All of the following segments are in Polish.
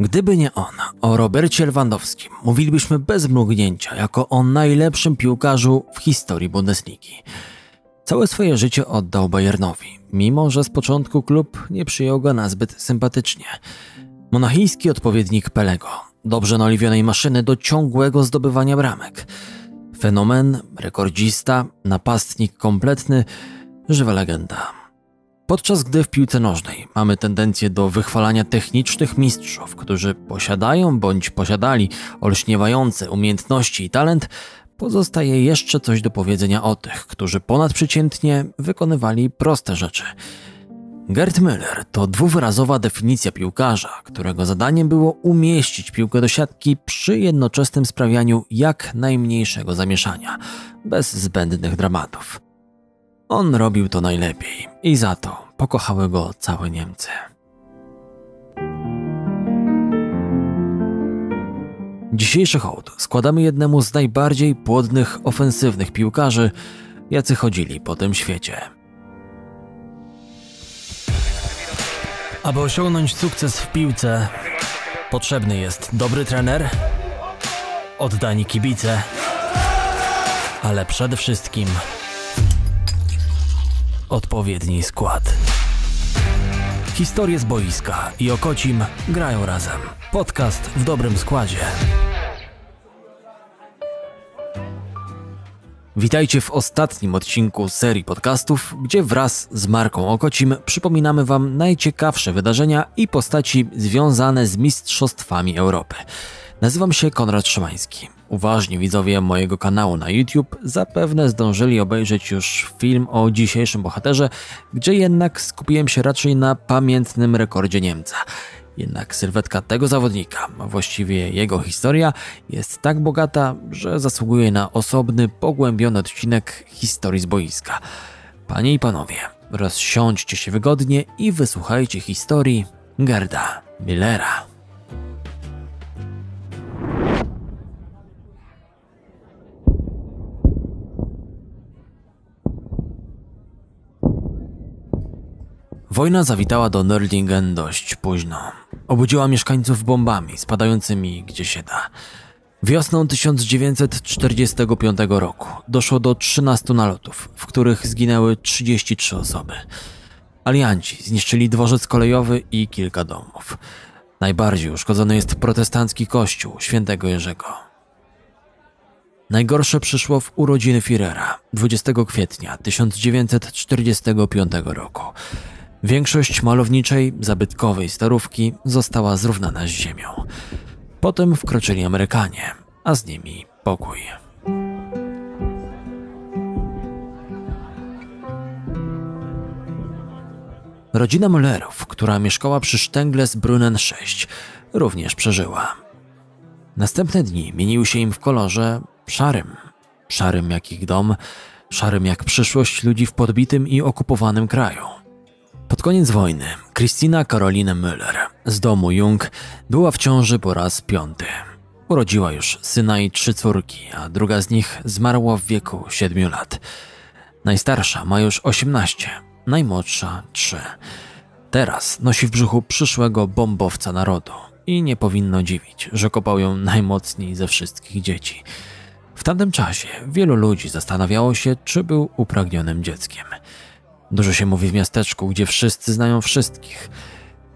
Gdyby nie on, o Robercie Lewandowskim mówilibyśmy bez mrugnięcia jako o najlepszym piłkarzu w historii Bundesligi. Całe swoje życie oddał Bayernowi, mimo że z początku klub nie przyjął go nazbyt sympatycznie. Monachijski odpowiednik Pelego, dobrze naoliwionej maszyny do ciągłego zdobywania bramek. Fenomen, rekordzista, napastnik kompletny, żywa legenda. Podczas gdy w piłce nożnej mamy tendencję do wychwalania technicznych mistrzów, którzy posiadają bądź posiadali olśniewające umiejętności i talent, pozostaje jeszcze coś do powiedzenia o tych, którzy ponadprzeciętnie wykonywali proste rzeczy. Gerd Müller to dwuwyrazowa definicja piłkarza, którego zadaniem było umieścić piłkę do siatki przy jednoczesnym sprawianiu jak najmniejszego zamieszania, bez zbędnych dramatów. On robił to najlepiej i za to pokochały go całe Niemcy. Dzisiejszy hołd składamy jednemu z najbardziej płodnych, ofensywnych piłkarzy, jacy chodzili po tym świecie. Aby osiągnąć sukces w piłce, potrzebny jest dobry trener, oddani kibice, ale przede wszystkim odpowiedni skład. Historie z boiska i Okocim grają razem. Podcast w dobrym składzie. Witajcie w ostatnim odcinku serii podcastów, gdzie wraz z marką Okocim przypominamy Wam najciekawsze wydarzenia i postaci związane z Mistrzostwami Europy. Nazywam się Konrad Szymański. Uważni widzowie mojego kanału na YouTube zapewne zdążyli obejrzeć już film o dzisiejszym bohaterze, gdzie jednak skupiłem się raczej na pamiętnym rekordzie Niemca. Jednak sylwetka tego zawodnika, a właściwie jego historia, jest tak bogata, że zasługuje na osobny, pogłębiony odcinek historii z boiska. Panie i panowie, rozsiądźcie się wygodnie i wysłuchajcie historii Gerda Millera. Wojna zawitała do Nördlingen dość późno. Obudziła mieszkańców bombami spadającymi gdzie się da. Wiosną 1945 roku doszło do 13 nalotów, w których zginęły 33 osoby. Alianci zniszczyli dworzec kolejowy i kilka domów. Najbardziej uszkodzony jest protestancki kościół świętego Jerzego. Najgorsze przyszło w urodziny Führera 20 kwietnia 1945 roku. Większość malowniczej, zabytkowej starówki została zrównana z ziemią. Potem wkroczyli Amerykanie, a z nimi pokój. Rodzina Müllerów, która mieszkała przy Stengles Brunnen 6, również przeżyła. Następne dni mieniły się im w kolorze szarym. Szarym jak ich dom, szarym jak przyszłość ludzi w podbitym i okupowanym kraju. Pod koniec wojny Christina Caroline Müller z domu Jung była w ciąży po raz piąty. Urodziła już syna i trzy córki, a druga z nich zmarła w wieku siedmiu lat. Najstarsza ma już 18, najmłodsza 3. Teraz nosi w brzuchu przyszłego bombowca narodu i nie powinno dziwić, że kopał ją najmocniej ze wszystkich dzieci. W tamtym czasie wielu ludzi zastanawiało się, czy był upragnionym dzieckiem. Dużo się mówi w miasteczku, gdzie wszyscy znają wszystkich.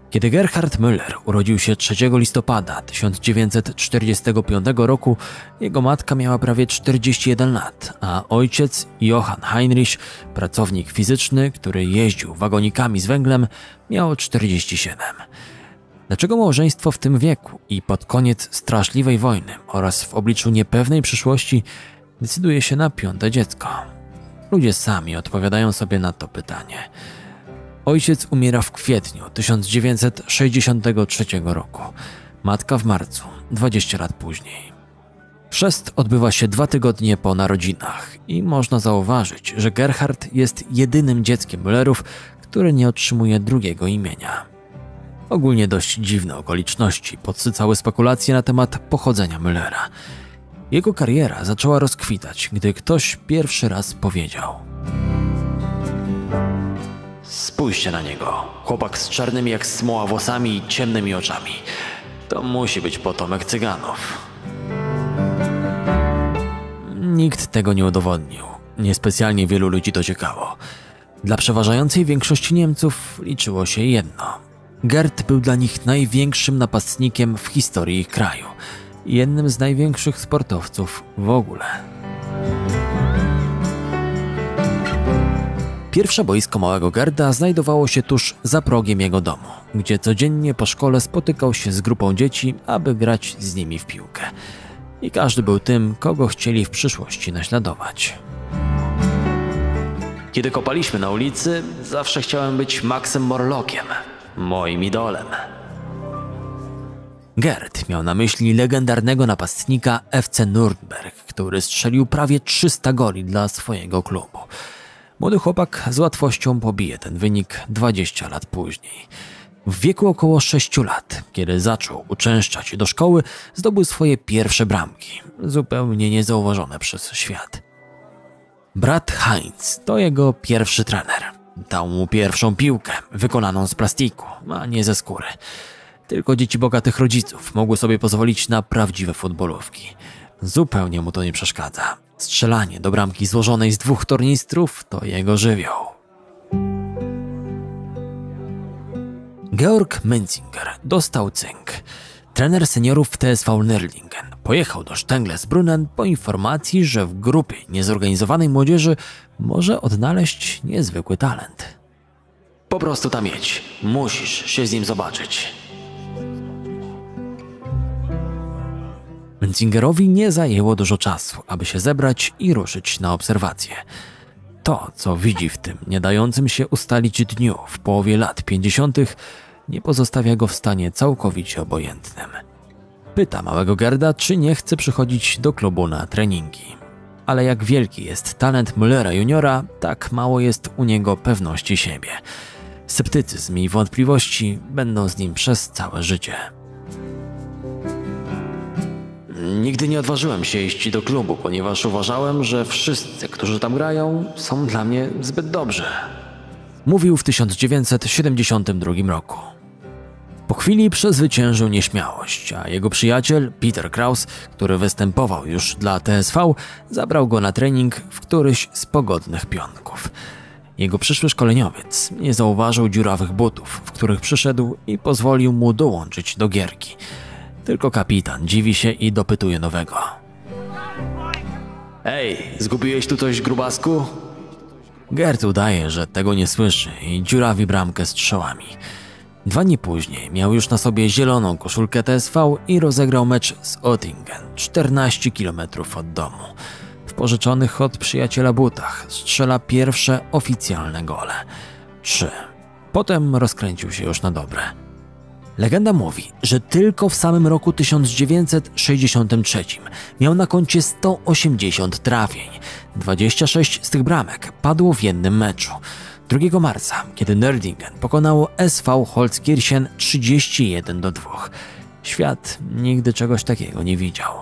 Kiedy Gerhard Müller urodził się 3 listopada 1945 roku, jego matka miała prawie 41 lat, a ojciec Johann Heinrich, pracownik fizyczny, który jeździł wagonikami z węglem, miał 47. Dlaczego małżeństwo w tym wieku i pod koniec straszliwej wojny oraz w obliczu niepewnej przyszłości decyduje się na piąte dziecko? Ludzie sami odpowiadają sobie na to pytanie. Ojciec umiera w kwietniu 1963 roku, matka w marcu, 20 lat później. Chrzest odbywa się dwa tygodnie po narodzinach i można zauważyć, że Gerhard jest jedynym dzieckiem Müllerów, które nie otrzymuje drugiego imienia. Ogólnie dość dziwne okoliczności podsycały spekulacje na temat pochodzenia Müllera. Jego kariera zaczęła rozkwitać, gdy ktoś pierwszy raz powiedział: Spójrzcie na niego. Chłopak z czarnymi jak smoła włosami i ciemnymi oczami. To musi być potomek cyganów. Nikt tego nie udowodnił. Niespecjalnie wielu ludzi to ciekało. Dla przeważającej większości Niemców liczyło się jedno. Gerd był dla nich największym napastnikiem w historii ich kraju i jednym z największych sportowców w ogóle. Pierwsze boisko małego Gerda znajdowało się tuż za progiem jego domu, gdzie codziennie po szkole spotykał się z grupą dzieci, aby grać z nimi w piłkę. I każdy był tym, kogo chcieli w przyszłości naśladować. Kiedy kopaliśmy na ulicy, zawsze chciałem być Maxem Morlockiem, moim idolem. Gerd miał na myśli legendarnego napastnika FC Nürnberg, który strzelił prawie 300 goli dla swojego klubu. Młody chłopak z łatwością pobije ten wynik 20 lat później. W wieku około 6 lat, kiedy zaczął uczęszczać do szkoły, zdobył swoje pierwsze bramki, zupełnie niezauważone przez świat. Brat Heinz to jego pierwszy trener. Dał mu pierwszą piłkę, wykonaną z plastiku, a nie ze skóry. Tylko dzieci bogatych rodziców mogły sobie pozwolić na prawdziwe futbolówki. Zupełnie mu to nie przeszkadza. Strzelanie do bramki złożonej z dwóch tornistrów to jego żywioł. Georg Menzinger dostał cynk. Trener seniorów TSV Nerlingen pojechał do Brunnen po informacji, że w grupie niezorganizowanej młodzieży może odnaleźć niezwykły talent. Po prostu tam jedź. Musisz się z nim zobaczyć. Menzingerowi nie zajęło dużo czasu, aby się zebrać i ruszyć na obserwację. To, co widzi w tym nie dającym się ustalić dniu w połowie lat 50., nie pozostawia go w stanie całkowicie obojętnym. Pyta małego Gerda, czy nie chce przychodzić do klubu na treningi. Ale jak wielki jest talent Müllera juniora, tak mało jest u niego pewności siebie. Sceptycyzm i wątpliwości będą z nim przez całe życie. Nigdy nie odważyłem się iść do klubu, ponieważ uważałem, że wszyscy, którzy tam grają, są dla mnie zbyt dobrzy. Mówił w 1972 roku. Po chwili przezwyciężył nieśmiałość, a jego przyjaciel Peter Kraus, który występował już dla TSV, zabrał go na trening w któryś z pogodnych pionków. Jego przyszły szkoleniowiec nie zauważył dziurawych butów, w których przyszedł i pozwolił mu dołączyć do gierki. Tylko kapitan dziwi się i dopytuje nowego. Ej, zgubiłeś tu coś, grubasku? Gert udaje, że tego nie słyszy i dziurawi bramkę strzałami. Dwa dni później miał już na sobie zieloną koszulkę TSV i rozegrał mecz z Ottingen, 14 km od domu. W pożyczonych od przyjaciela butach strzela pierwsze oficjalne gole. Trzy. Potem rozkręcił się już na dobre. Legenda mówi, że tylko w samym roku 1963 miał na koncie 180 trafień. 26 z tych bramek padło w jednym meczu. 2 marca, kiedy Nerdingen pokonało SV Holzkirchen 31 do 2. Świat nigdy czegoś takiego nie widział.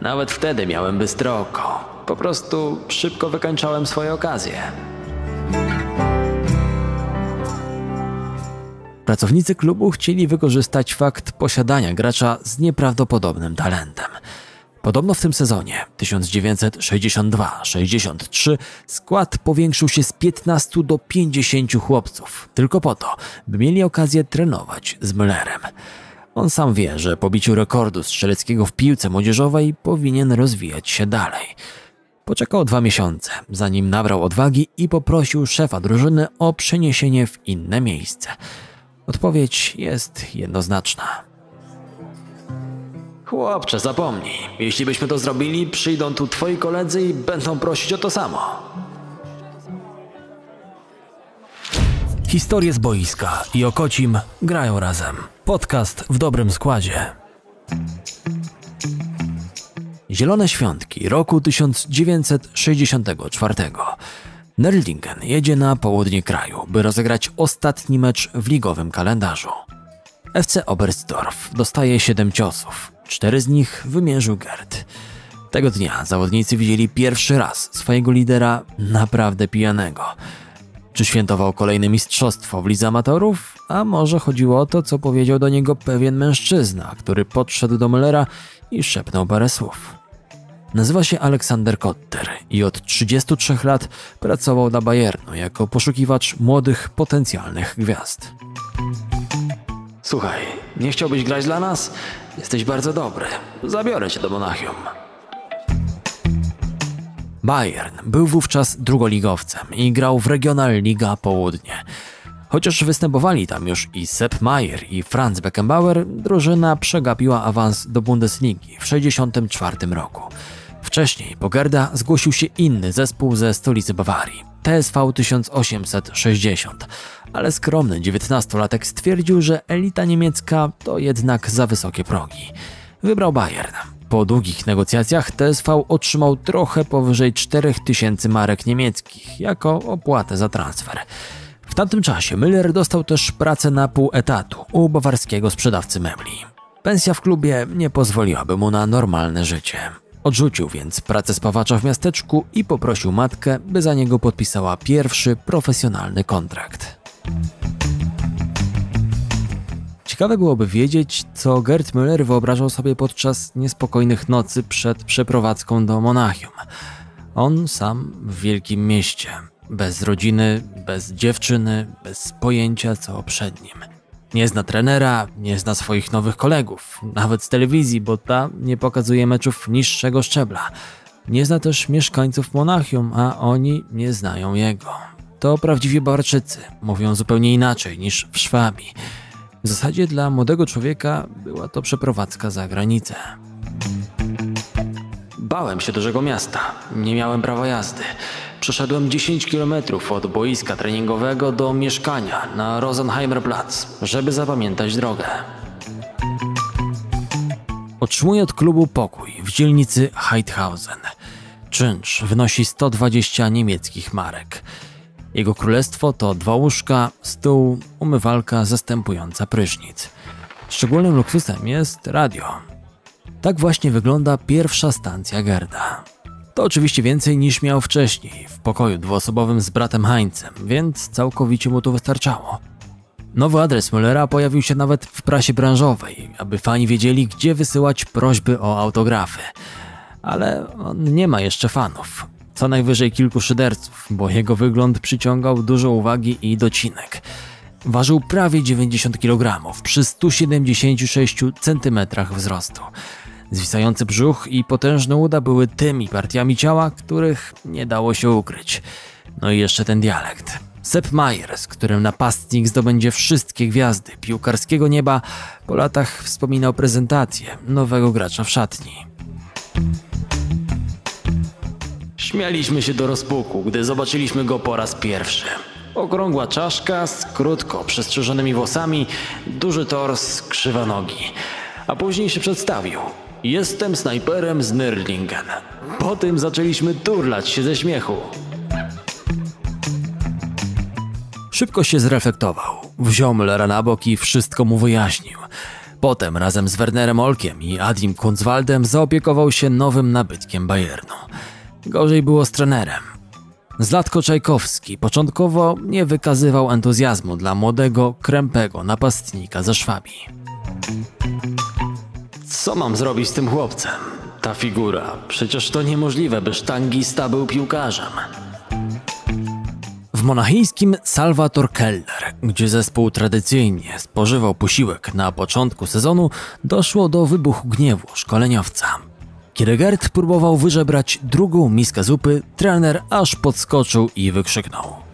Nawet wtedy miałem bystre oko. Po prostu szybko wykańczałem swoje okazje. Pracownicy klubu chcieli wykorzystać fakt posiadania gracza z nieprawdopodobnym talentem. Podobno w tym sezonie 1962-63 skład powiększył się z 15 do 50 chłopców, tylko po to, by mieli okazję trenować z Müllerem. On sam wie, że po biciu rekordu strzeleckiego w piłce młodzieżowej powinien rozwijać się dalej. Poczekał dwa miesiące, zanim nabrał odwagi i poprosił szefa drużyny o przeniesienie w inne miejsce. Odpowiedź jest jednoznaczna. Chłopcze, zapomnij. Jeśli byśmy to zrobili, przyjdą tu twoi koledzy i będą prosić o to samo. Historie z boiska i Okocim grają razem. Podcast w dobrym składzie. Zielone Świątki roku 1964. Nerlingen jedzie na południe kraju, by rozegrać ostatni mecz w ligowym kalendarzu. FC Oberstdorf dostaje 7 ciosów, cztery z nich wymierzył Gerd. Tego dnia zawodnicy widzieli pierwszy raz swojego lidera naprawdę pijanego. Czy świętował kolejne mistrzostwo w lidze amatorów? A może chodziło o to, co powiedział do niego pewien mężczyzna, który podszedł do Müllera i szepnął parę słów. Nazywa się Aleksander Kotter i od 33 lat pracował dla Bayernu jako poszukiwacz młodych, potencjalnych gwiazd. Słuchaj, nie chciałbyś grać dla nas? Jesteś bardzo dobry. Zabiorę cię do Monachium. Bayern był wówczas drugoligowcem i grał w Regional Liga Południe. Chociaż występowali tam już i Sepp Mayer i Franz Beckenbauer, drużyna przegapiła awans do Bundesligi w 1964 roku. Wcześniej po Gerda zgłosił się inny zespół ze stolicy Bawarii, TSV 1860, ale skromny dziewiętnastolatek stwierdził, że elita niemiecka to jednak za wysokie progi. Wybrał Bayern. Po długich negocjacjach TSV otrzymał trochę powyżej 4000 marek niemieckich jako opłatę za transfer. W tamtym czasie Müller dostał też pracę na pół etatu u bawarskiego sprzedawcy mebli. Pensja w klubie nie pozwoliłaby mu na normalne życie. Odrzucił więc pracę spawacza w miasteczku i poprosił matkę, by za niego podpisała pierwszy profesjonalny kontrakt. Ciekawe byłoby wiedzieć, co Gerd Müller wyobrażał sobie podczas niespokojnych nocy przed przeprowadzką do Monachium. On sam w wielkim mieście, bez rodziny, bez dziewczyny, bez pojęcia co przed nim. Nie zna trenera, nie zna swoich nowych kolegów, nawet z telewizji, bo ta nie pokazuje meczów niższego szczebla. Nie zna też mieszkańców Monachium, a oni nie znają jego. To prawdziwi Bawarczycy, mówią zupełnie inaczej niż w Szwabii. W zasadzie dla młodego człowieka była to przeprowadzka za granicę. Bałem się dużego miasta, nie miałem prawa jazdy. Przeszedłem 10 km od boiska treningowego do mieszkania na Rosenheimerplatz, żeby zapamiętać drogę. Otrzymuję od klubu pokój w dzielnicy Heidhausen. Czynsz wynosi 120 niemieckich marek. Jego królestwo to dwa łóżka, stół, umywalka zastępująca prysznic. Szczególnym luksusem jest radio. Tak właśnie wygląda pierwsza stacja Gerda. To oczywiście więcej niż miał wcześniej, w pokoju dwuosobowym z bratem Heinzem, więc całkowicie mu to wystarczało. Nowy adres Müllera pojawił się nawet w prasie branżowej, aby fani wiedzieli, gdzie wysyłać prośby o autografy. Ale on nie ma jeszcze fanów. Co najwyżej kilku szyderców, bo jego wygląd przyciągał dużo uwagi i docinek. Ważył prawie 90 kg przy 176 cm wzrostu. Zwisający brzuch i potężne uda były tymi partiami ciała, których nie dało się ukryć. No i jeszcze ten dialekt. Sepp Mayer, z którym napastnik zdobędzie wszystkie gwiazdy piłkarskiego nieba, po latach wspominał prezentację nowego gracza w szatni. Śmialiśmy się do rozpuku, gdy zobaczyliśmy go po raz pierwszy. Okrągła czaszka z krótko przestrzeżonymi włosami, duży tors, krzywa nogi. A później się przedstawił. Jestem snajperem z Nürlingen. Po tym zaczęliśmy turlać się ze śmiechu. Szybko się zreflektował. Wziął Müllera na bok i wszystko mu wyjaśnił. Potem razem z Wernerem Olkiem i Adim Kunzwaldem zaopiekował się nowym nabytkiem Bayernu. Gorzej było z trenerem. Zlatko Czajkowski początkowo nie wykazywał entuzjazmu dla młodego, krępego napastnika ze Szwabii. Co mam zrobić z tym chłopcem? Ta figura. Przecież to niemożliwe, by sztangista był piłkarzem. W monachijskim Salvator Keller, gdzie zespół tradycyjnie spożywał posiłek na początku sezonu, doszło do wybuchu gniewu szkoleniowca. Kiedy Gerd próbował wyżebrać drugą miskę zupy, trener aż podskoczył i wykrzyknął.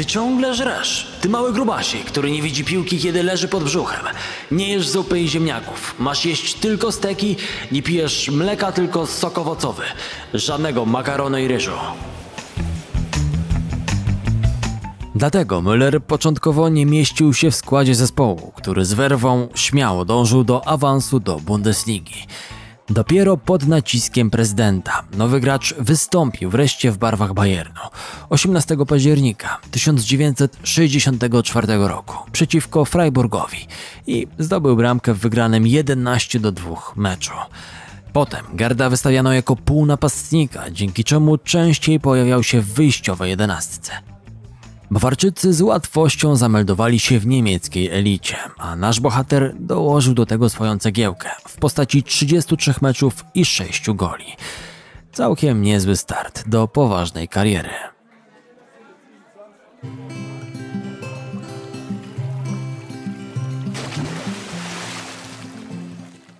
Ty ciągle żresz. Ty mały grubasik, który nie widzi piłki, kiedy leży pod brzuchem. Nie jesz zupy i ziemniaków. Masz jeść tylko steki, nie pijesz mleka, tylko sok owocowy. Żadnego makaronu i ryżu. Dlatego Müller początkowo nie mieścił się w składzie zespołu, który z werwą śmiało dążył do awansu do Bundesligi. Dopiero pod naciskiem prezydenta nowy gracz wystąpił wreszcie w barwach Bayernu 18 października 1964 roku przeciwko Freiburgowi i zdobył bramkę w wygranym 11 do 2 meczu. Potem Gerda wystawiano jako półnapastnika, dzięki czemu częściej pojawiał się w wyjściowej jedenastce. Bawarczycy z łatwością zameldowali się w niemieckiej elicie, a nasz bohater dołożył do tego swoją cegiełkę w postaci 33 meczów i 6 goli. Całkiem niezły start do poważnej kariery.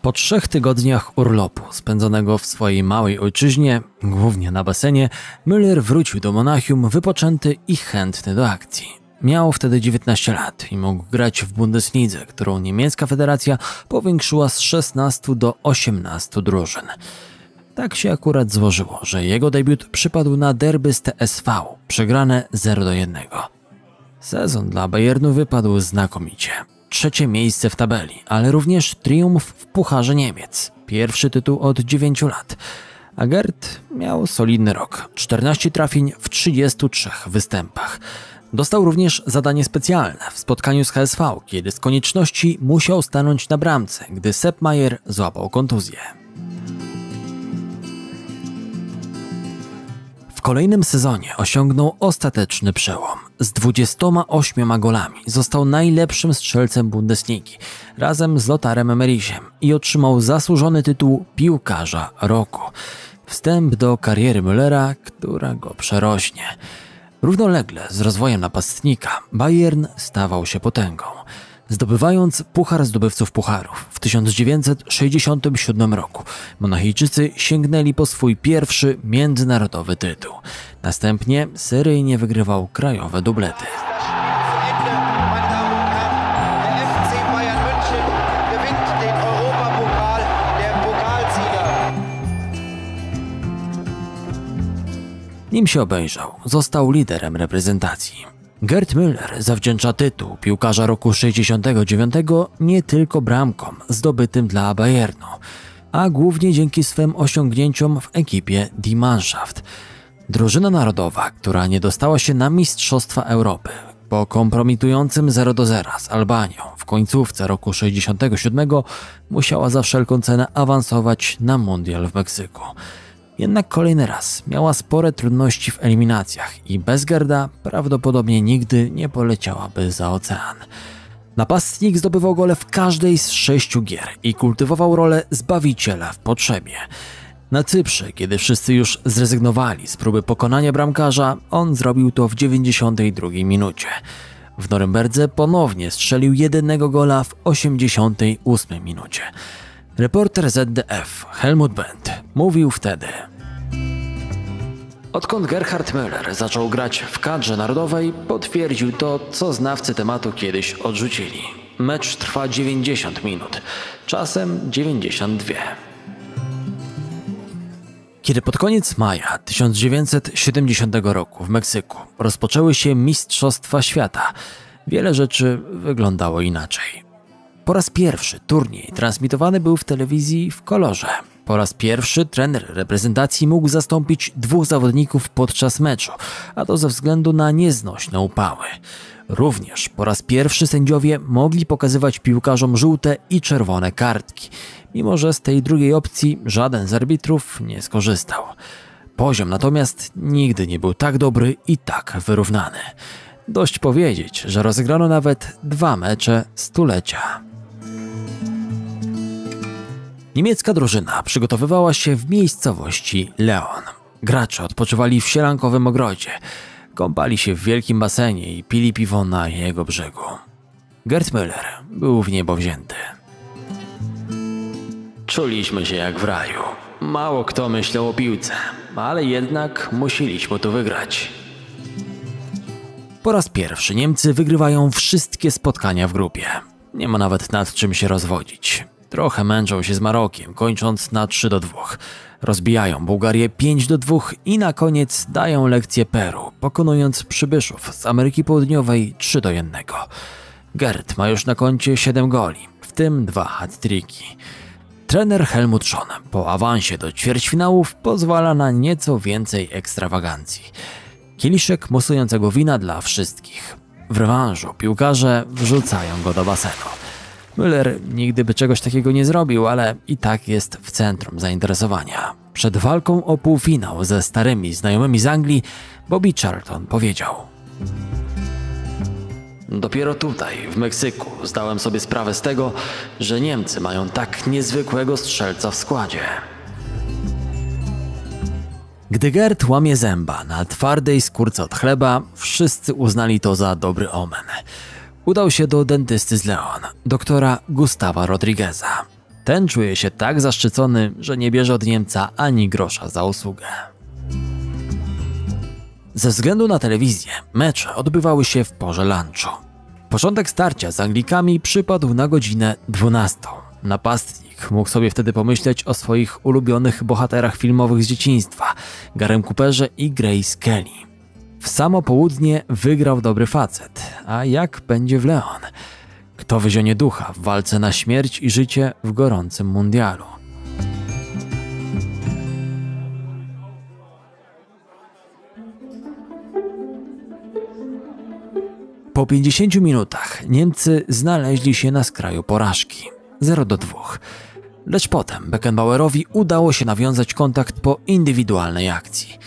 Po trzech tygodniach urlopu spędzonego w swojej małej ojczyźnie, głównie na basenie, Müller wrócił do Monachium wypoczęty i chętny do akcji. Miał wtedy 19 lat i mógł grać w Bundeslidze, którą niemiecka federacja powiększyła z 16 do 18 drużyn. Tak się akurat złożyło, że jego debiut przypadł na derby z TSV, przegrane 0 do 1. Sezon dla Bayernu wypadł znakomicie trzecie miejsce w tabeli, ale również triumf w Pucharze Niemiec. Pierwszy tytuł od 9 lat. A Gerd miał solidny rok. 14 trafień w 33 występach. Dostał również zadanie specjalne w spotkaniu z HSV, kiedy z konieczności musiał stanąć na bramce, gdy Sepp Mayer złapał kontuzję. W kolejnym sezonie osiągnął ostateczny przełom. Z 28 golami został najlepszym strzelcem Bundesligi razem z Lotarem Emerisiem i otrzymał zasłużony tytuł piłkarza roku. Wstęp do kariery Müllera, która go przerośnie. Równolegle z rozwojem napastnika Bayern stawał się potęgą zdobywając Puchar Zdobywców Pucharów w 1967 roku. Monachijczycy sięgnęli po swój pierwszy międzynarodowy tytuł. Następnie seryjnie wygrywał krajowe dublety. Nim się obejrzał, został liderem reprezentacji. Gerd Müller zawdzięcza tytuł piłkarza roku 69 nie tylko bramkom zdobytym dla Bayernu, a głównie dzięki swym osiągnięciom w ekipie Die Mannschaft. Drużyna narodowa, która nie dostała się na Mistrzostwa Europy po kompromitującym 0 do 0 z Albanią w końcówce roku 67 musiała za wszelką cenę awansować na mundial w Meksyku. Jednak kolejny raz miała spore trudności w eliminacjach i bez Gerda prawdopodobnie nigdy nie poleciałaby za ocean. Napastnik zdobywał gole w każdej z sześciu gier i kultywował rolę zbawiciela w potrzebie. Na Cyprze, kiedy wszyscy już zrezygnowali z próby pokonania bramkarza, on zrobił to w 92 minucie. W Norymberdze ponownie strzelił jedynego gola w 88 minucie. Reporter ZDF Helmut Bent mówił wtedy: Odkąd Gerhard Müller zaczął grać w kadrze narodowej, potwierdził to, co znawcy tematu kiedyś odrzucili. Mecz trwa 90 minut, czasem 92. Kiedy pod koniec maja 1970 roku w Meksyku rozpoczęły się Mistrzostwa Świata, wiele rzeczy wyglądało inaczej. Po raz pierwszy turniej transmitowany był w telewizji w kolorze. Po raz pierwszy trener reprezentacji mógł zastąpić dwóch zawodników podczas meczu, a to ze względu na nieznośne upały. Również po raz pierwszy sędziowie mogli pokazywać piłkarzom żółte i czerwone kartki, mimo że z tej drugiej opcji żaden z arbitrów nie skorzystał. Poziom natomiast nigdy nie był tak dobry i tak wyrównany. Dość powiedzieć, że rozegrano nawet dwa mecze stulecia. Niemiecka drużyna przygotowywała się w miejscowości Leon. Gracze odpoczywali w sielankowym ogrodzie, kąpali się w wielkim basenie i pili piwo na jego brzegu. Gerd Müller był w niebo wzięty. Czuliśmy się jak w raju. Mało kto myślał o piłce, ale jednak musieliśmy tu wygrać. Po raz pierwszy Niemcy wygrywają wszystkie spotkania w grupie. Nie ma nawet nad czym się rozwodzić. Trochę męczą się z Marokiem, kończąc na 3 do 2. Rozbijają Bułgarię 5 do 2 i na koniec dają lekcję Peru, pokonując przybyszów z Ameryki Południowej 3 do 1. Gerd ma już na koncie 7 goli, w tym dwa hat-triki. Trener Helmut Schon po awansie do ćwierćfinałów pozwala na nieco więcej ekstrawagancji. Kieliszek musującego wina dla wszystkich. W rewanżu piłkarze wrzucają go do basenu. Müller nigdy by czegoś takiego nie zrobił, ale i tak jest w centrum zainteresowania. Przed walką o półfinał ze starymi znajomymi z Anglii Bobby Charlton powiedział: Dopiero tutaj, w Meksyku, zdałem sobie sprawę z tego, że Niemcy mają tak niezwykłego strzelca w składzie. Gdy Gert łamie zęba na twardej skórce od chleba, wszyscy uznali to za dobry omen. Udał się do dentysty z Leon, doktora Gustawa Rodrigueza. Ten czuje się tak zaszczycony, że nie bierze od Niemca ani grosza za usługę. Ze względu na telewizję, mecze odbywały się w porze lunchu. Początek starcia z Anglikami przypadł na godzinę 12. Napastnik mógł sobie wtedy pomyśleć o swoich ulubionych bohaterach filmowych z dzieciństwa, Garem Cooperze i Grace Kelly. W samo południe wygrał dobry facet, a jak będzie w Leon? Kto wyzionie ducha w walce na śmierć i życie w gorącym mundialu? Po 50 minutach Niemcy znaleźli się na skraju porażki 0 do 2. Lecz potem Beckenbauerowi udało się nawiązać kontakt po indywidualnej akcji.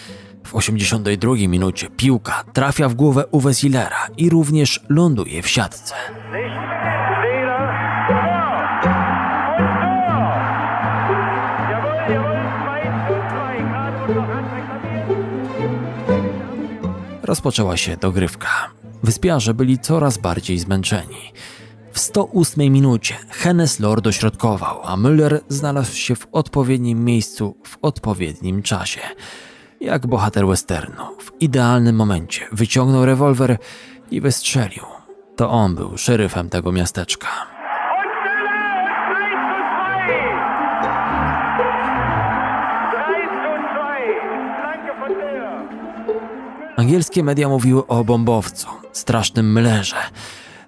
W 82 minucie piłka trafia w głowę Uwe Zillera i również ląduje w siatce. Rozpoczęła się dogrywka. Wyspiarze byli coraz bardziej zmęczeni. W 108 minucie Hennes Lord dośrodkował, a Müller znalazł się w odpowiednim miejscu w odpowiednim czasie. Jak bohater westernu, w idealnym momencie wyciągnął rewolwer i wystrzelił. To on był szeryfem tego miasteczka. Angielskie media mówiły o bombowcu, strasznym mlerze.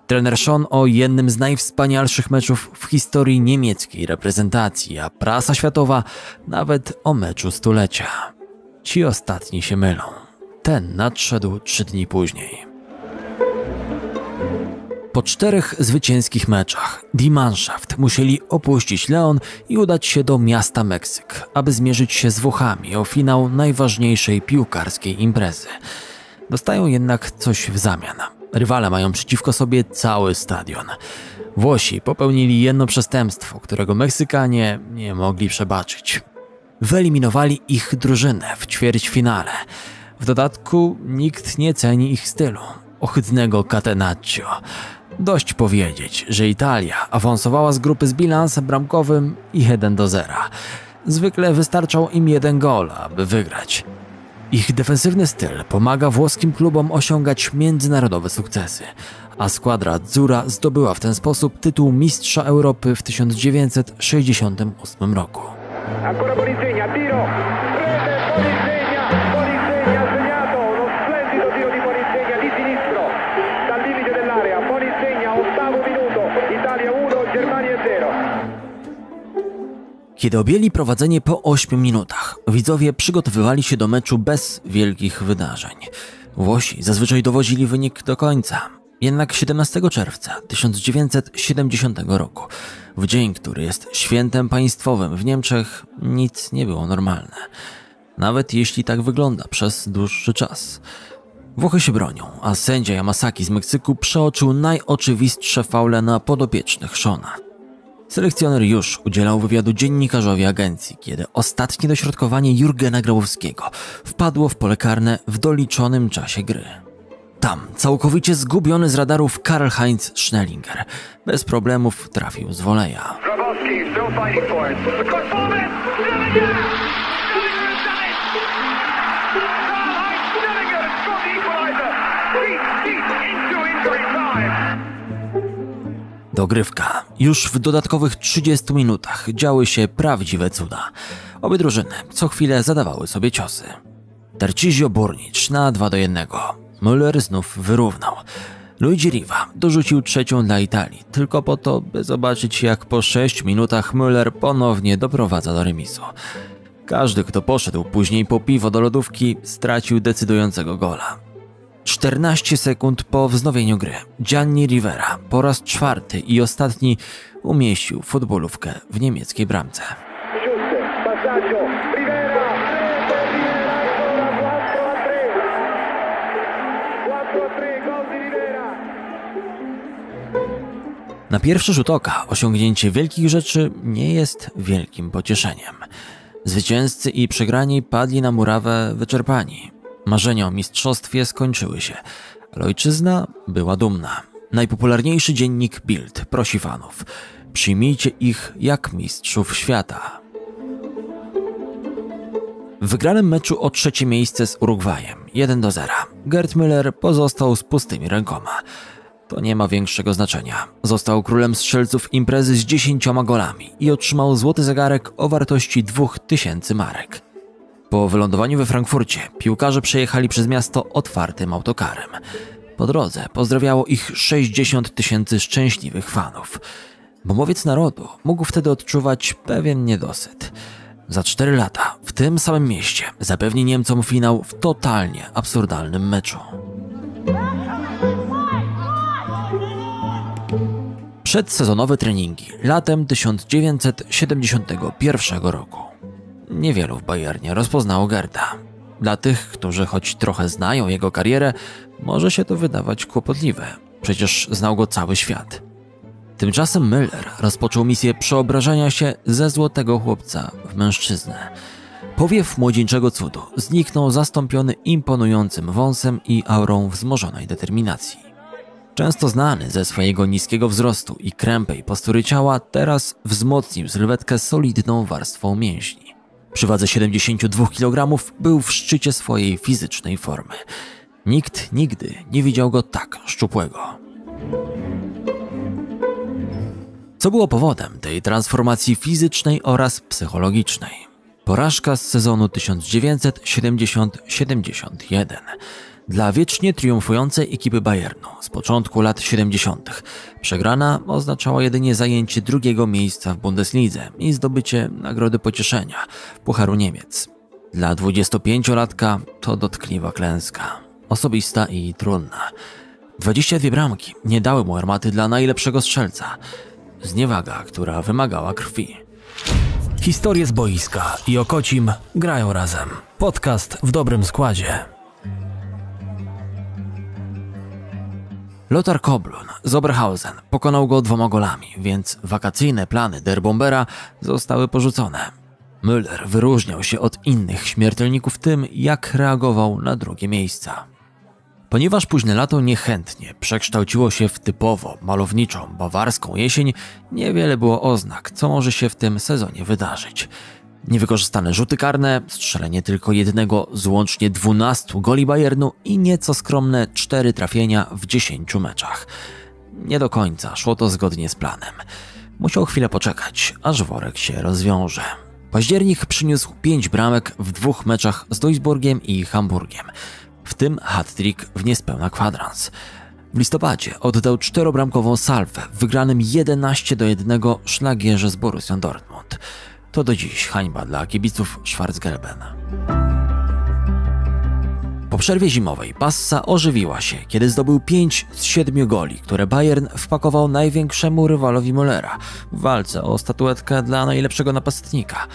Trener Sean o jednym z najwspanialszych meczów w historii niemieckiej reprezentacji, a prasa światowa nawet o meczu stulecia. Ci ostatni się mylą. Ten nadszedł trzy dni później. Po czterech zwycięskich meczach Die Mannschaft musieli opuścić Leon i udać się do miasta Meksyk, aby zmierzyć się z Włochami o finał najważniejszej piłkarskiej imprezy. Dostają jednak coś w zamian. Rywale mają przeciwko sobie cały stadion. Włosi popełnili jedno przestępstwo, którego Meksykanie nie mogli przebaczyć. Wyeliminowali ich drużynę w ćwierćfinale. W dodatku nikt nie ceni ich stylu. Ohydnego catenaccio. Dość powiedzieć, że Italia awansowała z grupy z bilansem bramkowym 1 do 0. Zwykle wystarczał im jeden gol, aby wygrać. Ich defensywny styl pomaga włoskim klubom osiągać międzynarodowe sukcesy, a składra Azzurra zdobyła w ten sposób tytuł Mistrza Europy w 1968 roku. Ancora Polizegna, tiro, Kiedy objęli prowadzenie po 8 minutach, widzowie przygotowywali się do meczu bez wielkich wydarzeń. Włosi zazwyczaj dowozili wynik do końca. Jednak 17 czerwca 1970 roku, w dzień, który jest świętem państwowym w Niemczech, nic nie było normalne. Nawet jeśli tak wygląda przez dłuższy czas. Włochy się bronią, a sędzia Yamasaki z Meksyku przeoczył najoczywistsze faule na podopiecznych Shona. Selekcjoner już udzielał wywiadu dziennikarzowi agencji, kiedy ostatnie dośrodkowanie Jurgena Grabowskiego wpadło w pole karne w doliczonym czasie gry. Tam, całkowicie zgubiony z radarów Karl-Heinz Schnellinger, bez problemów trafił z woleja. Dogrywka. Już w dodatkowych 30 minutach działy się prawdziwe cuda. Obie drużyny co chwilę zadawały sobie ciosy. Tercizio Burnicz na 2 do 1. Müller znów wyrównał. Luigi Riva dorzucił trzecią dla Italii, tylko po to, by zobaczyć jak po 6 minutach Müller ponownie doprowadza do remisu. Każdy, kto poszedł później po piwo do lodówki, stracił decydującego gola. 14 sekund po wznowieniu gry Gianni Rivera po raz czwarty i ostatni umieścił futbolówkę w niemieckiej bramce. Na pierwszy rzut oka osiągnięcie wielkich rzeczy nie jest wielkim pocieszeniem. Zwycięzcy i przegrani padli na murawę wyczerpani. Marzenia o mistrzostwie skończyły się, ale ojczyzna była dumna. Najpopularniejszy dziennik Bild prosi fanów: przyjmijcie ich jak mistrzów świata. W wygranym meczu o trzecie miejsce z Urugwajem 1 do 0 Gerd Müller pozostał z pustymi rękoma. To nie ma większego znaczenia. Został królem strzelców imprezy z 10 golami i otrzymał złoty zegarek o wartości 2000 marek. Po wylądowaniu we Frankfurcie piłkarze przejechali przez miasto otwartym autokarem. Po drodze pozdrawiało ich 60 tysięcy szczęśliwych fanów. Bomowiec narodu mógł wtedy odczuwać pewien niedosyt. Za cztery lata w tym samym mieście zapewni Niemcom finał w totalnie absurdalnym meczu. Przedsezonowe treningi latem 1971 roku. Niewielu w Bayernie rozpoznało Gerda. Dla tych, którzy choć trochę znają jego karierę, może się to wydawać kłopotliwe. Przecież znał go cały świat. Tymczasem Müller rozpoczął misję przeobrażania się ze złotego chłopca w mężczyznę. Powiew młodzieńczego cudu zniknął zastąpiony imponującym wąsem i aurą wzmożonej determinacji. Często znany ze swojego niskiego wzrostu i krępej postury ciała, teraz wzmocnił sylwetkę solidną warstwą mięśni. Przy wadze 72 kg był w szczycie swojej fizycznej formy. Nikt nigdy nie widział go tak szczupłego. Co było powodem tej transformacji fizycznej oraz psychologicznej? Porażka z sezonu 1970-71 dla wiecznie triumfującej ekipy Bayernu z początku lat 70. Przegrana oznaczała jedynie zajęcie drugiego miejsca w Bundeslidze i zdobycie nagrody pocieszenia Pucharu Niemiec. Dla 25-latka to dotkliwa klęska, osobista i trudna. 22 bramki nie dały mu armaty dla najlepszego strzelca. Zniewaga, która wymagała krwi. Historie z boiska i Okocim grają razem. Podcast w dobrym składzie. Lothar Koblun z Oberhausen pokonał go dwoma golami, więc wakacyjne plany Der Bombera zostały porzucone. Müller wyróżniał się od innych śmiertelników tym, jak reagował na drugie miejsca. Ponieważ późne lato niechętnie przekształciło się w typowo malowniczą bawarską jesień, niewiele było oznak, co może się w tym sezonie wydarzyć. Niewykorzystane rzuty karne, strzelenie tylko jednego z łącznie 12 goli Bayernu i nieco skromne 4 trafienia w 10 meczach. Nie do końca szło to zgodnie z planem. Musiał chwilę poczekać, aż worek się rozwiąże. Październik przyniósł 5 bramek w dwóch meczach z Duisburgiem i Hamburgiem, w tym hat-trick w niespełna kwadrans. W listopadzie oddał czterobramkową salwę w wygranym 11 do 1 szlagierze z Borussią Dortmund. To do dziś hańba dla kibiców Schwarzgelben. Po przerwie zimowej Bassa ożywiła się, kiedy zdobył 5 z 7 goli, które Bayern wpakował największemu rywalowi Müllera w walce o statuetkę dla najlepszego napastnika,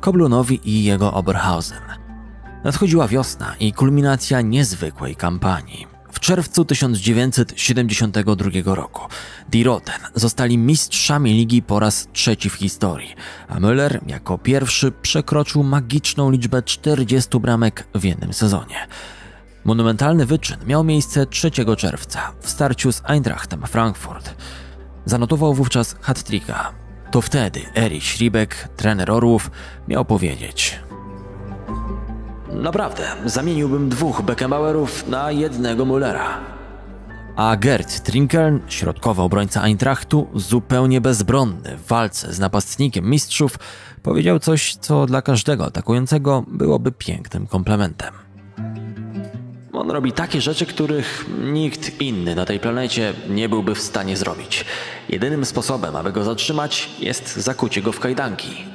Koblunowi i jego Oberhausen. Nadchodziła wiosna i kulminacja niezwykłej kampanii czerwcu 1972 roku Die Roten zostali mistrzami ligi po raz trzeci w historii, a Müller jako pierwszy przekroczył magiczną liczbę 40 bramek w jednym sezonie. Monumentalny wyczyn miał miejsce 3 czerwca w starciu z Eintrachtem Frankfurt. Zanotował wówczas hat-tricka. To wtedy Erich Schriebeck, trener Orłów, miał powiedzieć Naprawdę, zamieniłbym dwóch Beckenbauerów na jednego Mullera. A Gerd Trinkern, środkowy obrońca Eintrachtu, zupełnie bezbronny w walce z napastnikiem mistrzów, powiedział coś, co dla każdego atakującego byłoby pięknym komplementem. On robi takie rzeczy, których nikt inny na tej planecie nie byłby w stanie zrobić. Jedynym sposobem, aby go zatrzymać, jest zakucie go w kajdanki.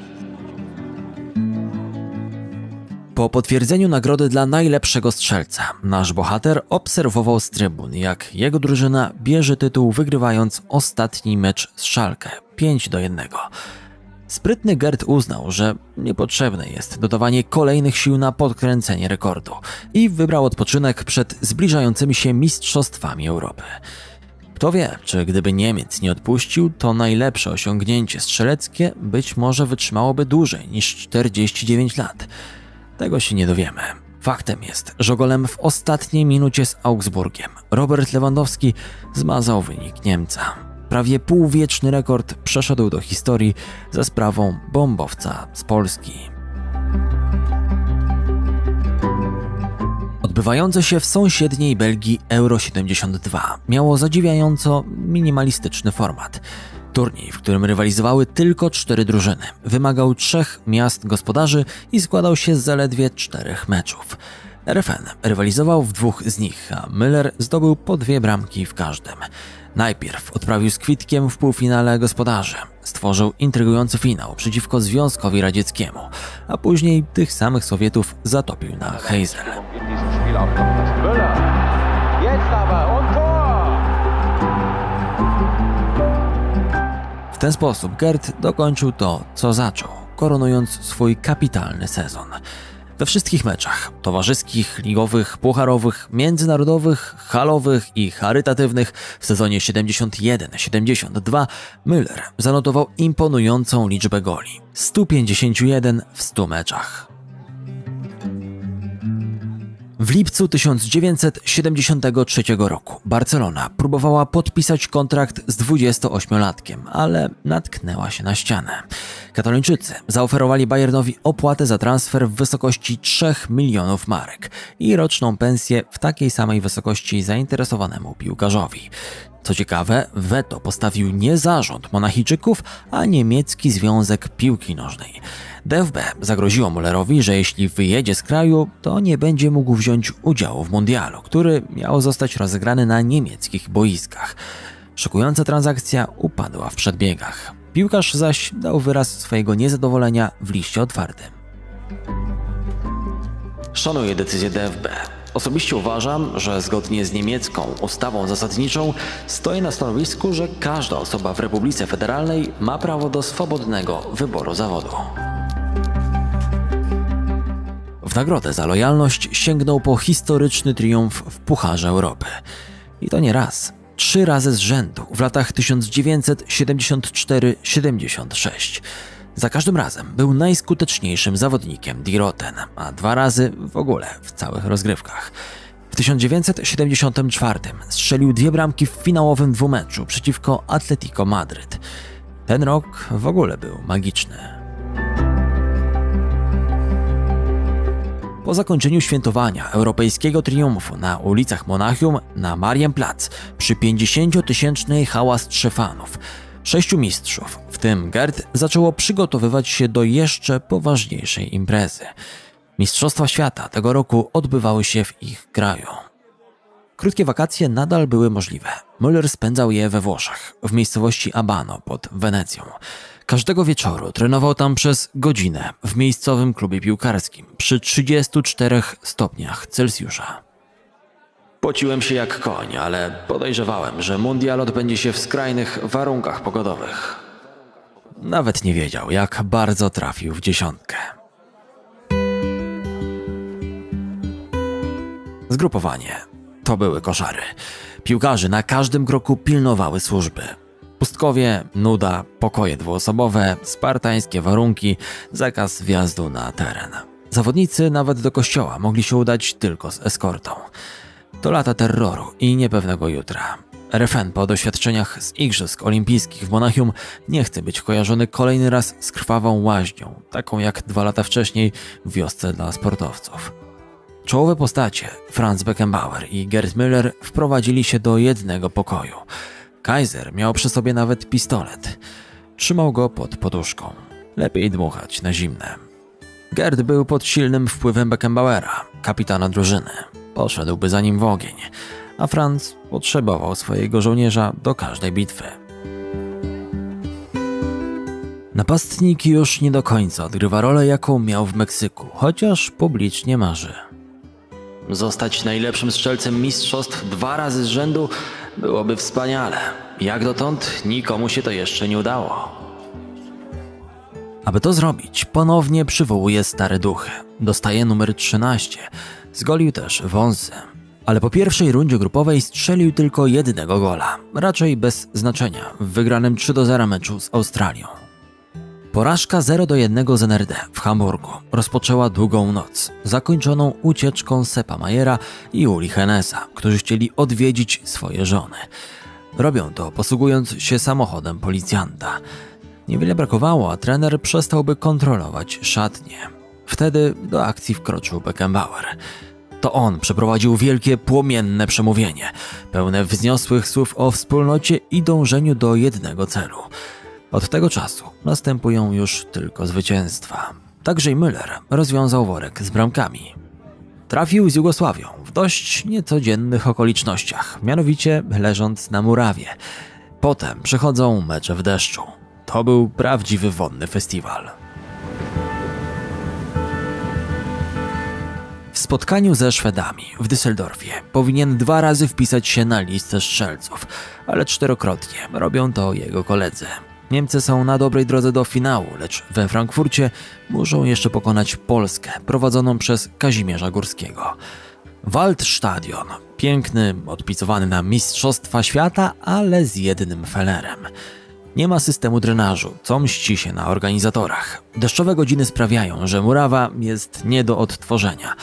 Po potwierdzeniu nagrody dla najlepszego strzelca, nasz bohater obserwował z trybun, jak jego drużyna bierze tytuł wygrywając ostatni mecz z Szalkę 5 do 1. Sprytny Gerd uznał, że niepotrzebne jest dodawanie kolejnych sił na podkręcenie rekordu i wybrał odpoczynek przed zbliżającymi się Mistrzostwami Europy. Kto wie, czy gdyby Niemiec nie odpuścił, to najlepsze osiągnięcie strzeleckie być może wytrzymałoby dłużej niż 49 lat. Tego się nie dowiemy. Faktem jest, że golem w ostatniej minucie z Augsburgiem Robert Lewandowski zmazał wynik Niemca. Prawie półwieczny rekord przeszedł do historii za sprawą bombowca z Polski. Odbywające się w sąsiedniej Belgii Euro 72 miało zadziwiająco minimalistyczny format. Turniej, w którym rywalizowały tylko cztery drużyny, wymagał trzech miast gospodarzy i składał się z zaledwie czterech meczów. RFN rywalizował w dwóch z nich, a Müller zdobył po dwie bramki w każdym. Najpierw odprawił z kwitkiem w półfinale gospodarzy. Stworzył intrygujący finał przeciwko Związkowi Radzieckiemu, a później tych samych Sowietów zatopił na Heysel. W ten sposób Gerd dokończył to, co zaczął, koronując swój kapitalny sezon. We wszystkich meczach towarzyskich, ligowych, pucharowych, międzynarodowych, halowych i charytatywnych w sezonie 71-72 Müller zanotował imponującą liczbę goli 151 w 100 meczach. W lipcu 1973 roku Barcelona próbowała podpisać kontrakt z 28-latkiem, ale natknęła się na ścianę. Katalończycy zaoferowali Bayernowi opłatę za transfer w wysokości 3 milionów marek i roczną pensję w takiej samej wysokości zainteresowanemu piłkarzowi. Co ciekawe, weto postawił nie zarząd Monachijczyków, a niemiecki Związek Piłki Nożnej. DFB zagroziło Mullerowi, że jeśli wyjedzie z kraju, to nie będzie mógł wziąć udziału w mundialu, który miał zostać rozegrany na niemieckich boiskach. Szokująca transakcja upadła w przedbiegach. Piłkarz zaś dał wyraz swojego niezadowolenia w liście otwartym. Szanuję decyzję DFB. Osobiście uważam, że zgodnie z niemiecką ustawą zasadniczą stoję na stanowisku, że każda osoba w Republice Federalnej ma prawo do swobodnego wyboru zawodu. W nagrodę za lojalność sięgnął po historyczny triumf w Pucharze Europy. I to nie raz, trzy razy z rzędu w latach 1974-76. Za każdym razem był najskuteczniejszym zawodnikiem Diroten, a dwa razy w ogóle w całych rozgrywkach. W 1974 strzelił dwie bramki w finałowym dwumeczu przeciwko Atletico Madryt. Ten rok w ogóle był magiczny. Po zakończeniu świętowania europejskiego triumfu na ulicach Monachium na Marienplatz przy 50-tysięcznej hałas trzefanów, sześciu mistrzów, w tym Gerd, zaczęło przygotowywać się do jeszcze poważniejszej imprezy. Mistrzostwa świata tego roku odbywały się w ich kraju. Krótkie wakacje nadal były możliwe. Müller spędzał je we Włoszech, w miejscowości Abano pod Wenecją. Każdego wieczoru trenował tam przez godzinę w miejscowym klubie piłkarskim przy 34 stopniach Celsjusza. Pociłem się jak koń, ale podejrzewałem, że mundial odbędzie się w skrajnych warunkach pogodowych. Nawet nie wiedział, jak bardzo trafił w dziesiątkę. Zgrupowanie. To były koszary. Piłkarzy na każdym kroku pilnowały służby. Pustkowie, nuda, pokoje dwuosobowe, spartańskie warunki, zakaz wjazdu na teren. Zawodnicy nawet do kościoła mogli się udać tylko z eskortą. To lata terroru i niepewnego jutra. RFN po doświadczeniach z Igrzysk Olimpijskich w Monachium nie chce być kojarzony kolejny raz z krwawą łaźnią, taką jak dwa lata wcześniej w wiosce dla sportowców. Czołowe postacie, Franz Beckenbauer i Gerd Müller, wprowadzili się do jednego pokoju – Kaiser miał przy sobie nawet pistolet. Trzymał go pod poduszką. Lepiej dmuchać na zimne. Gerd był pod silnym wpływem Beckenbauera, kapitana drużyny. Poszedłby za nim w ogień, a Franz potrzebował swojego żołnierza do każdej bitwy. Napastnik już nie do końca odgrywa rolę, jaką miał w Meksyku, chociaż publicznie marzy. Zostać najlepszym strzelcem mistrzostw dwa razy z rzędu Byłoby wspaniale. Jak dotąd nikomu się to jeszcze nie udało. Aby to zrobić, ponownie przywołuje stare duchy. Dostaje numer 13. Zgolił też wąsy. ale po pierwszej rundzie grupowej strzelił tylko jednego gola, raczej bez znaczenia, w wygranym 3 do 0 meczu z Australią. Porażka 0 do 1 z NRD w Hamburgu rozpoczęła długą noc, zakończoną ucieczką Sepa Majera i Uli Henesa, którzy chcieli odwiedzić swoje żony. Robią to posługując się samochodem policjanta. Niewiele brakowało, a trener przestałby kontrolować szatnie. Wtedy do akcji wkroczył Beckenbauer. To on przeprowadził wielkie, płomienne przemówienie, pełne wzniosłych słów o wspólnocie i dążeniu do jednego celu. Od tego czasu następują już tylko zwycięstwa. Także i Müller rozwiązał worek z bramkami. Trafił z Jugosławią w dość niecodziennych okolicznościach, mianowicie leżąc na murawie. Potem przychodzą mecze w deszczu. To był prawdziwy wodny festiwal. W spotkaniu ze Szwedami w Düsseldorfie powinien dwa razy wpisać się na listę strzelców, ale czterokrotnie robią to jego koledzy. Niemcy są na dobrej drodze do finału, lecz we Frankfurcie muszą jeszcze pokonać Polskę, prowadzoną przez Kazimierza Górskiego. Waldstadion, piękny, odpisowany na Mistrzostwa Świata, ale z jednym felerem. Nie ma systemu drenażu, co mści się na organizatorach. Deszczowe godziny sprawiają, że murawa jest nie do odtworzenia.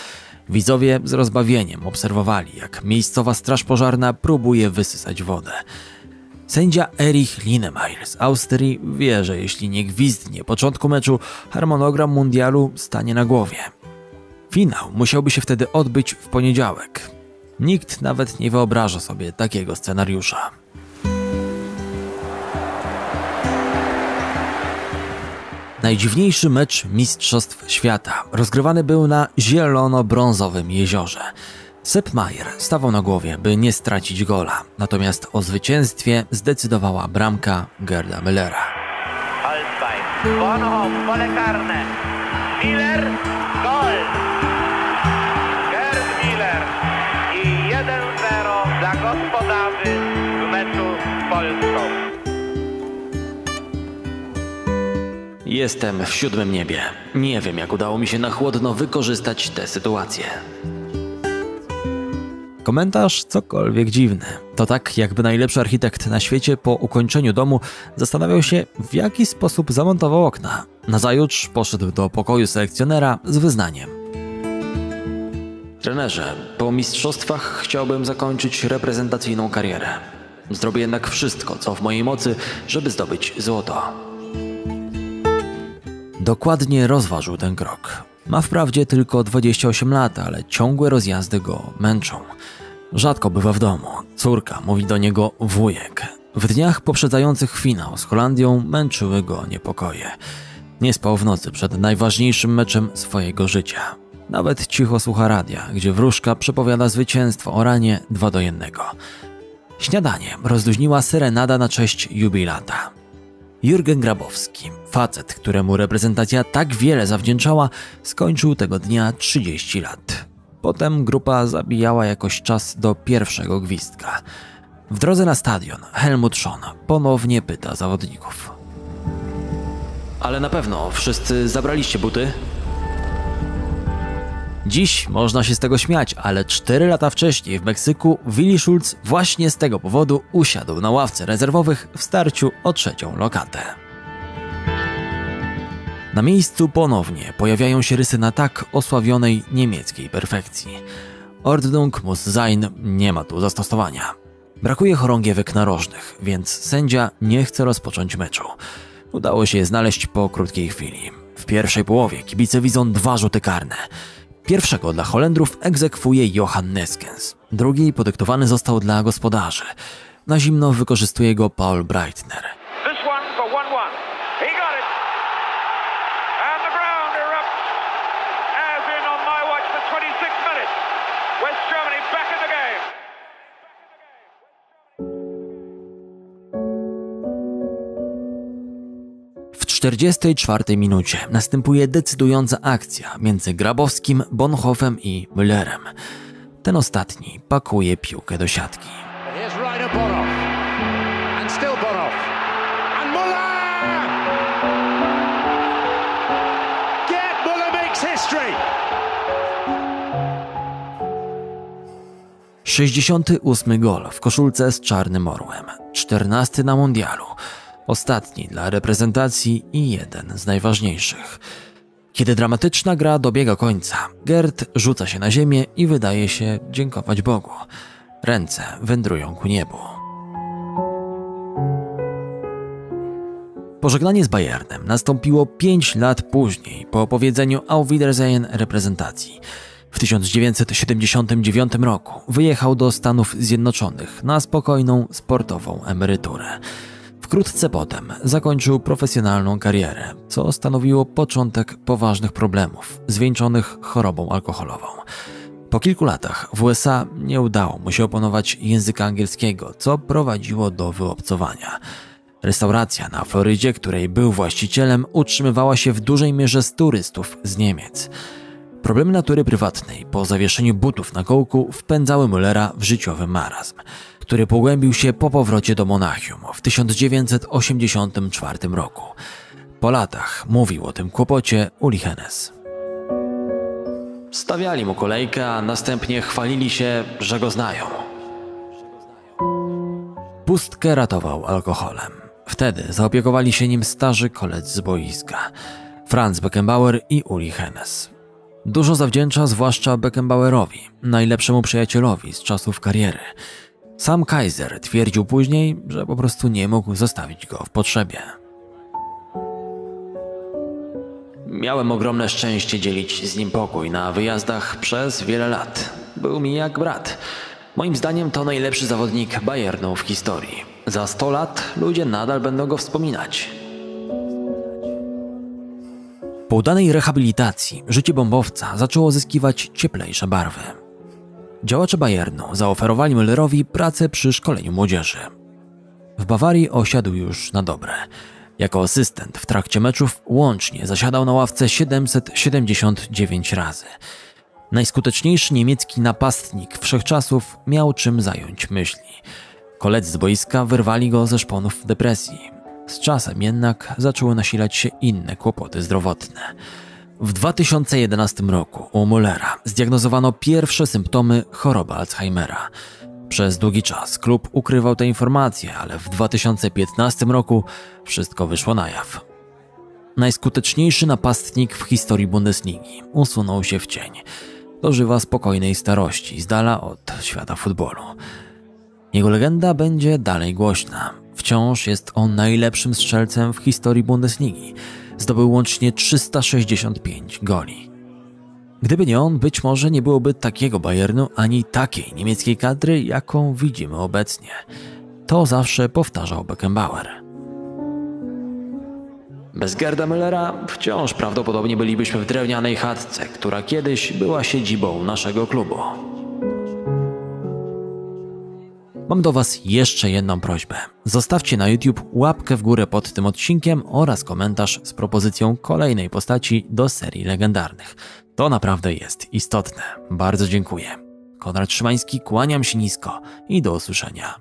Widzowie z rozbawieniem obserwowali, jak miejscowa straż pożarna próbuje wysysać wodę. Sędzia Erich Linemeyer z Austrii wie, że jeśli nie gwizdnie początku meczu, harmonogram mundialu stanie na głowie. Finał musiałby się wtedy odbyć w poniedziałek. Nikt nawet nie wyobraża sobie takiego scenariusza. Najdziwniejszy mecz Mistrzostw Świata rozgrywany był na zielono-brązowym jeziorze. Sepp Maier stawał na głowie, by nie stracić gola, natomiast o zwycięstwie zdecydowała bramka Gerda Müllera. Holstein, pole karne. Miller, gol. Gerd Miller i 1-0 dla gospodarzy Jestem w siódmym niebie. Nie wiem, jak udało mi się na chłodno wykorzystać tę sytuację. Komentarz cokolwiek dziwny. To tak, jakby najlepszy architekt na świecie po ukończeniu domu zastanawiał się, w jaki sposób zamontował okna. Nazajutrz poszedł do pokoju selekcjonera z wyznaniem. Trenerze, po mistrzostwach chciałbym zakończyć reprezentacyjną karierę. Zrobię jednak wszystko, co w mojej mocy, żeby zdobyć złoto. Dokładnie rozważył ten krok. Ma wprawdzie tylko 28 lat, ale ciągłe rozjazdy go męczą. Rzadko bywa w domu. Córka mówi do niego wujek. W dniach poprzedzających finał z Holandią męczyły go niepokoje. Nie spał w nocy przed najważniejszym meczem swojego życia. Nawet cicho słucha radia, gdzie wróżka przepowiada zwycięstwo o ranie 2 do 1. Śniadanie rozluźniła serenada na cześć jubilata. Jurgen Grabowski, facet, któremu reprezentacja tak wiele zawdzięczała, skończył tego dnia 30 lat. Potem grupa zabijała jakoś czas do pierwszego gwizdka. W drodze na stadion Helmut Schon ponownie pyta zawodników. Ale na pewno wszyscy zabraliście buty? Dziś można się z tego śmiać, ale 4 lata wcześniej w Meksyku Willy Schulz właśnie z tego powodu usiadł na ławce rezerwowych w starciu o trzecią lokatę. Na miejscu ponownie pojawiają się rysy na tak osławionej niemieckiej perfekcji. Ordnung muss sein nie ma tu zastosowania. Brakuje chorągiewek narożnych, więc sędzia nie chce rozpocząć meczu. Udało się je znaleźć po krótkiej chwili. W pierwszej połowie kibice widzą dwa rzuty karne. Pierwszego dla Holendrów egzekwuje Johan Neskens. Drugi podyktowany został dla gospodarzy. Na zimno wykorzystuje go Paul Breitner. 44 minucie następuje decydująca akcja między Grabowskim, Bonhoffem i Müllerem. Ten ostatni pakuje piłkę do siatki. History. 68 gol w koszulce z czarnym orłem, 14 na mundialu, ostatni dla reprezentacji i jeden z najważniejszych. Kiedy dramatyczna gra dobiega końca, Gerd rzuca się na ziemię i wydaje się dziękować Bogu. Ręce wędrują ku niebu. Pożegnanie z Bayernem nastąpiło 5 lat później, po opowiedzeniu Auf Wiedersehen reprezentacji. W 1979 roku wyjechał do Stanów Zjednoczonych na spokojną, sportową emeryturę. Wkrótce potem zakończył profesjonalną karierę, co stanowiło początek poważnych problemów zwieńczonych chorobą alkoholową. Po kilku latach w USA nie udało mu się opanować języka angielskiego, co prowadziło do wyobcowania. Restauracja na Florydzie, której był właścicielem, utrzymywała się w dużej mierze z turystów z Niemiec. Problemy natury prywatnej po zawieszeniu butów na kołku wpędzały Müllera w życiowy marazm, który pogłębił się po powrocie do Monachium w 1984 roku. Po latach mówił o tym kłopocie Uli Hennes. Stawiali mu kolejkę, a następnie chwalili się, że go znają. Pustkę ratował alkoholem. Wtedy zaopiekowali się nim starzy koledzy z boiska. Franz Beckenbauer i Uli Hennes. Dużo zawdzięcza zwłaszcza Beckenbauerowi, najlepszemu przyjacielowi z czasów kariery. Sam Kaiser twierdził później, że po prostu nie mógł zostawić go w potrzebie. Miałem ogromne szczęście dzielić z nim pokój na wyjazdach przez wiele lat. Był mi jak brat. Moim zdaniem to najlepszy zawodnik Bayernu w historii. Za 100 lat ludzie nadal będą go wspominać. Po udanej rehabilitacji życie bombowca zaczęło zyskiwać cieplejsze barwy. Działacze Bayernu zaoferowali Müllerowi pracę przy szkoleniu młodzieży. W Bawarii osiadł już na dobre. Jako asystent w trakcie meczów łącznie zasiadał na ławce 779 razy. Najskuteczniejszy niemiecki napastnik wszechczasów miał czym zająć myśli. Koledzy z boiska wyrwali go ze szponów depresji. Z czasem jednak zaczęły nasilać się inne kłopoty zdrowotne. W 2011 roku u Mullera zdiagnozowano pierwsze symptomy choroby Alzheimera. Przez długi czas klub ukrywał te informacje, ale w 2015 roku wszystko wyszło na jaw. Najskuteczniejszy napastnik w historii Bundesligi usunął się w cień. Dożywa spokojnej starości, z dala od świata futbolu. Jego legenda będzie dalej głośna. Wciąż jest on najlepszym strzelcem w historii Bundesligi. Zdobył łącznie 365 goli. Gdyby nie on, być może nie byłoby takiego Bayernu ani takiej niemieckiej kadry, jaką widzimy obecnie. To zawsze powtarzał Beckenbauer. Bez Gerda Müllera wciąż prawdopodobnie bylibyśmy w drewnianej chatce, która kiedyś była siedzibą naszego klubu. Mam do Was jeszcze jedną prośbę. Zostawcie na YouTube łapkę w górę pod tym odcinkiem oraz komentarz z propozycją kolejnej postaci do serii legendarnych. To naprawdę jest istotne. Bardzo dziękuję. Konrad Szymański, kłaniam się nisko i do usłyszenia.